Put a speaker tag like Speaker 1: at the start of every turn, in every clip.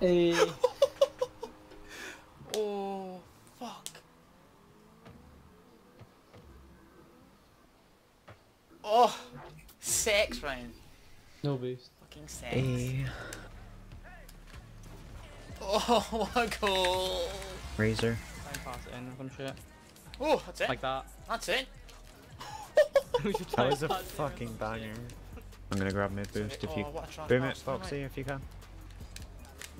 Speaker 1: Hey. Eh.
Speaker 2: oh, fuck. Oh, sex round.
Speaker 1: No boost.
Speaker 2: Fucking sex.
Speaker 3: A
Speaker 2: Oh, what a goal.
Speaker 3: razor.
Speaker 1: Try and pass it in or some shit.
Speaker 2: Oh, that's it.
Speaker 1: Like that.
Speaker 2: That's it.
Speaker 1: We should try
Speaker 3: That was a
Speaker 1: and pass it in or
Speaker 3: fucking
Speaker 1: some
Speaker 3: banger. I'm gonna grab mid boost if you
Speaker 2: Oh, what a try
Speaker 3: boom
Speaker 2: pass.
Speaker 3: it, Foxy, if you can.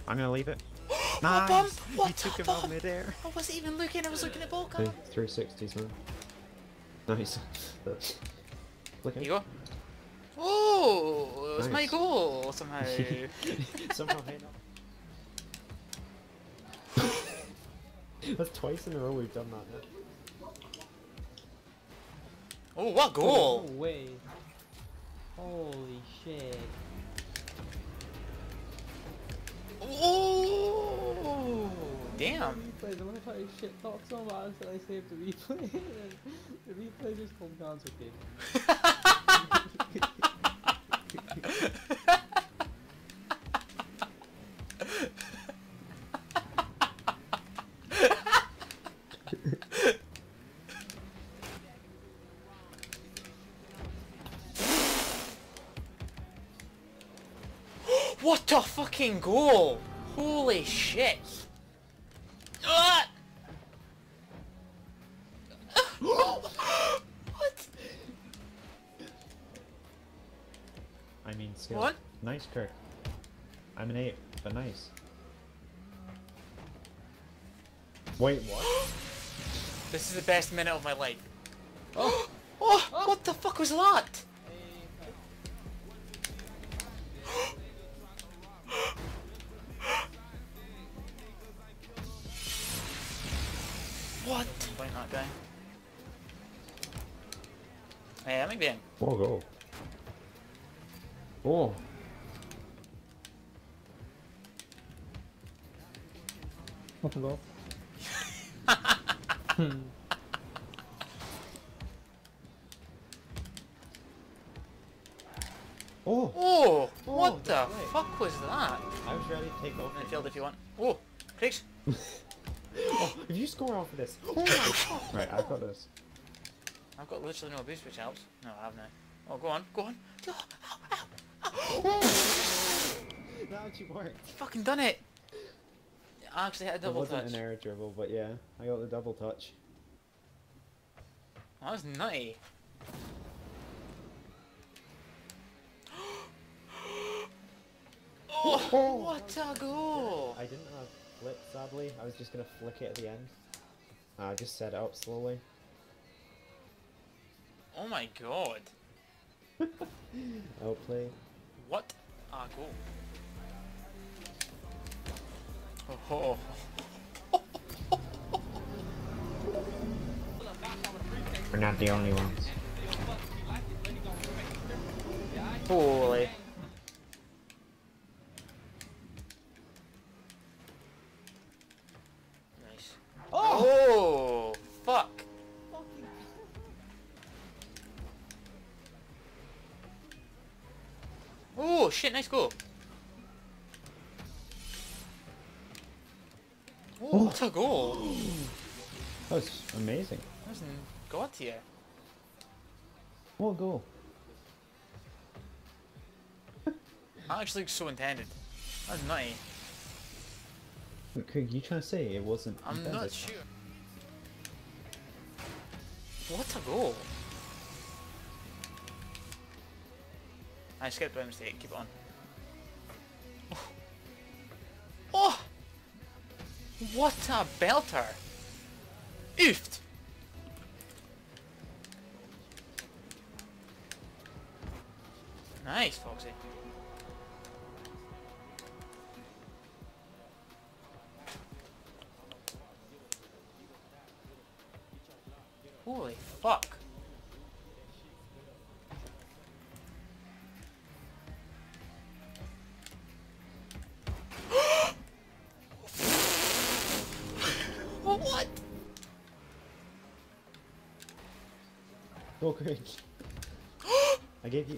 Speaker 3: I'm gonna leave it.
Speaker 2: What
Speaker 3: nice.
Speaker 2: bum?
Speaker 3: You
Speaker 2: What
Speaker 3: took
Speaker 2: the
Speaker 3: him out
Speaker 2: fuck?
Speaker 3: midair.
Speaker 2: I wasn't even looking, I was looking at ball
Speaker 4: Three,
Speaker 2: card.
Speaker 4: 360s, man. Nice. Look
Speaker 2: Here you go. Oh, it was my goal somehow.
Speaker 4: Somehow hit That's twice in a row we've done that.
Speaker 2: oh, what goal!
Speaker 1: No way. Holy shit.
Speaker 2: Damn.
Speaker 1: Replays, I'm gonna try to shit talk so much that I saved the replay the replay just comes down to game.
Speaker 2: What a fucking goal! Holy shit!
Speaker 4: I.
Speaker 2: What?
Speaker 4: Nice, Kirk. I'm an 8, but nice. Wait, what?
Speaker 2: This is the best minute of my life. Oh! Oh! What the fuck was that? What? Wait, not going. Hey, let me be in.
Speaker 4: Whoa, go. Oh.
Speaker 1: Up and go.
Speaker 4: Oh!
Speaker 2: Oh!
Speaker 4: Oh,
Speaker 2: what the
Speaker 4: that's right.
Speaker 2: fuck was that?
Speaker 4: I was ready to take off.
Speaker 2: In the field if you want. Oh! Craigs!
Speaker 4: Oh, if you score off of this. Oh my god! Right, I've got this.
Speaker 2: I've got literally no boost which helps. No, I have now. Oh, go on, go on. Oh, ow, ow, ow.
Speaker 4: That actually worked.
Speaker 2: Fucking done it! I actually had a double touch.
Speaker 4: It
Speaker 2: double
Speaker 4: wasn't
Speaker 2: touch.
Speaker 4: an air dribble, but yeah, I got the double touch.
Speaker 2: That was nutty. Oh, oh, what a goal!
Speaker 4: I didn't have flip, sadly. I was just gonna flick it at the end. I just set it up slowly.
Speaker 2: Oh my god.
Speaker 4: Outplay.
Speaker 2: What a goal. Oh, oh.
Speaker 4: We're not the only ones.
Speaker 2: Holy. Nice. Oh! Fuck! Oh shit, nice oh. goal. Oh, what a goal!
Speaker 4: That was amazing.
Speaker 2: Hasn't got here.
Speaker 4: What a goal.
Speaker 2: That actually looks so intended. That's nutty.
Speaker 4: Look, Craig, you trying to say it wasn't
Speaker 2: I'm
Speaker 4: intended?
Speaker 2: not sure. What a goal! I skipped by mistake, keep it on. Oh! oh. What a belter! Oofed! Nice, Foxy. Holy fuck.
Speaker 4: Go, Craig. I gave you.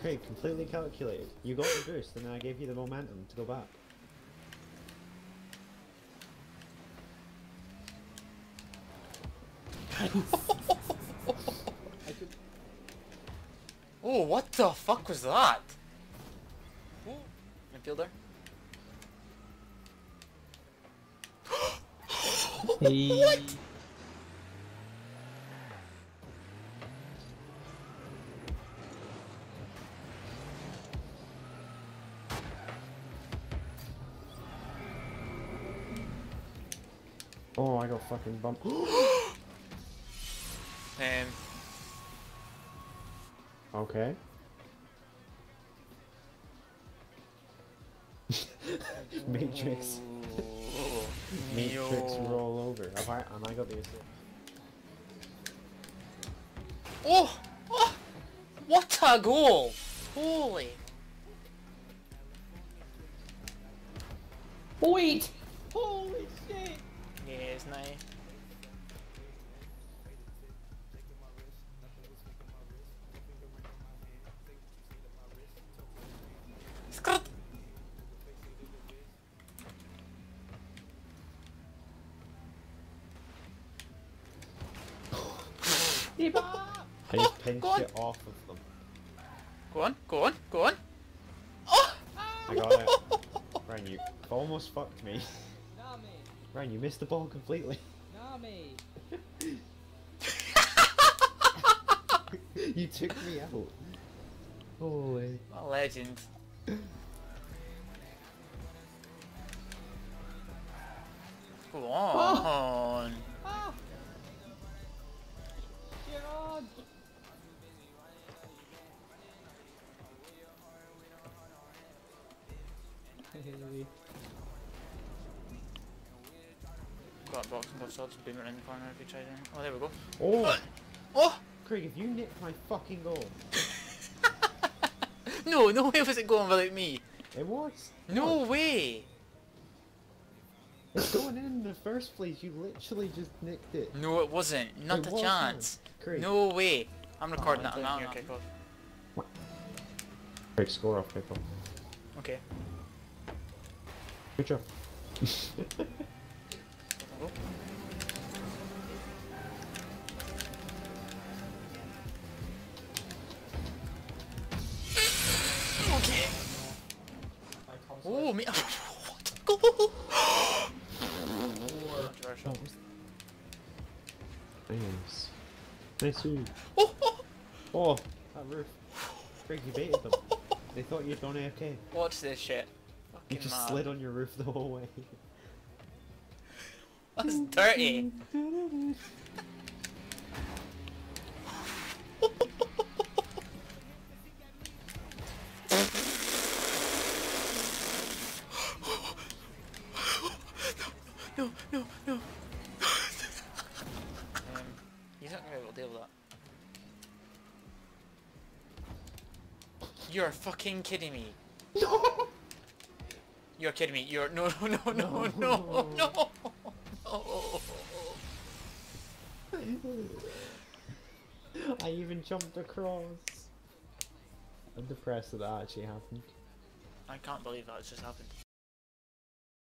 Speaker 4: Craig, completely calculated. You got the boost, and then I gave you the momentum to go back.
Speaker 1: Could.
Speaker 2: Oh, what the fuck was that? Ooh, midfielder.
Speaker 1: Hey.
Speaker 4: Oh, I got fucking bumped.
Speaker 2: Um,
Speaker 4: okay. Matrix. Matrix roll over. Have I, am I got the assist.
Speaker 2: Oh, oh, what a goal! Holy.
Speaker 1: Wait! Holy shit!
Speaker 2: Yes, nice. Skrrt.
Speaker 1: Eva!
Speaker 4: I just oh, pinched
Speaker 2: Go on.
Speaker 4: it off of them.
Speaker 2: Go on, go on, go on. Oh!
Speaker 4: I got it. Ryan, you almost fucked me.
Speaker 1: Nami!
Speaker 4: Ryan, you missed the ball completely.
Speaker 1: Nami!
Speaker 4: you took me out. Holy.
Speaker 2: A legend. Go on.
Speaker 1: Ah!
Speaker 2: Got a boxing glove boom it in the corner if you try to. Oh, there we go.
Speaker 4: Oh!
Speaker 2: Oh!
Speaker 4: Craig, if you nicked my fucking goal.
Speaker 2: No, no way was it going without me.
Speaker 4: It was.
Speaker 2: No oh. way.
Speaker 4: It's going in in the first place. You literally just nicked it.
Speaker 2: No, it wasn't. Not
Speaker 4: It
Speaker 2: a
Speaker 4: was,
Speaker 2: chance.
Speaker 4: man. Craig.
Speaker 2: No way. I'm recording
Speaker 1: I'm
Speaker 2: that now.
Speaker 1: taking
Speaker 2: Okay,
Speaker 1: your
Speaker 2: cool.
Speaker 4: Craig, score off people.
Speaker 2: Okay.
Speaker 4: Good job.
Speaker 2: Oh. Oh, me. What? Go. Controversial.
Speaker 4: Nice. Nice move.
Speaker 2: Oh, oh.
Speaker 4: Oh, that roof. Craig, you baited them. They thought you'd gone AFK.
Speaker 2: Watch this shit.
Speaker 4: You just
Speaker 2: mad.
Speaker 4: slid on your roof the whole way.
Speaker 2: That's dirty. no, no, no. um, he's not gonna be able to deal with that. You're fucking kidding me.
Speaker 4: No!
Speaker 2: You're kidding me. You're no, no, no, no, no, no. no.
Speaker 4: I even jumped across. I'm depressed that that actually happened.
Speaker 2: I can't believe that's just happened.